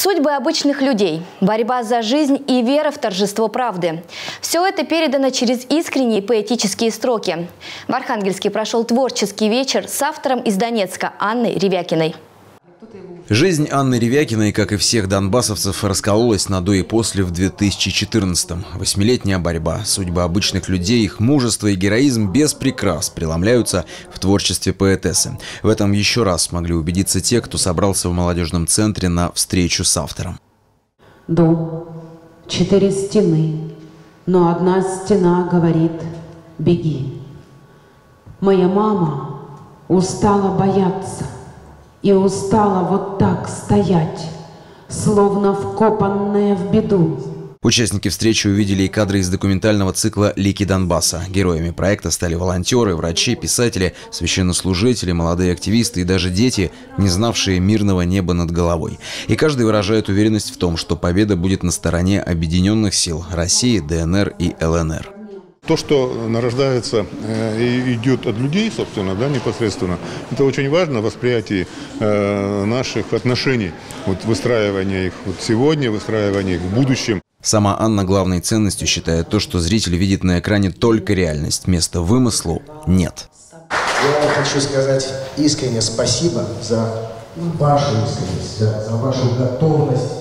Судьбы обычных людей, борьба за жизнь и вера в торжество правды. Все это передано через искренние поэтические строки. В Архангельске прошел творческий вечер с автором из Донецка Анной Ревякиной. Жизнь Анны Ревякиной, как и всех донбассовцев, раскололась на до и после в 2014-м. Восьмилетняя борьба, судьба обычных людей, их мужество и героизм без прикрас преломляются в творчестве поэтессы. В этом еще раз смогли убедиться те, кто собрался в молодежном центре на встречу с автором. Дом, четыре стены, но одна стена говорит «беги». Моя мама устала бояться – и устала вот так стоять, словно вкопанная в беду. Участники встречи увидели и кадры из документального цикла «Лики Донбасса». Героями проекта стали волонтеры, врачи, писатели, священнослужители, молодые активисты и даже дети, не знавшие мирного неба над головой. И каждый выражает уверенность в том, что победа будет на стороне объединенных сил России, ДНР и ЛНР. То, что нарождается э, и идет от людей, собственно, да, непосредственно, это очень важно в восприятии э, наших отношений, вот выстраивания их вот сегодня, выстраивания их в будущем. Сама Анна главной ценностью считает то, что зритель видит на экране только реальность, места вымыслу нет. Я хочу сказать искренне спасибо за вашу искренность, за, за вашу готовность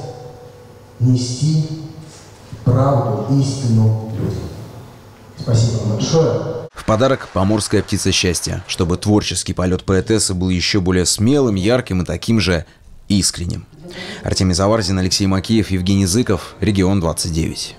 нести правду, истину людям. Спасибо большое. В подарок «Поморская птица счастья», чтобы творческий полет поэтессы был еще более смелым, ярким и таким же искренним. Артемий Заварзин, Алексей Макеев, Евгений Зыков, Регион 29.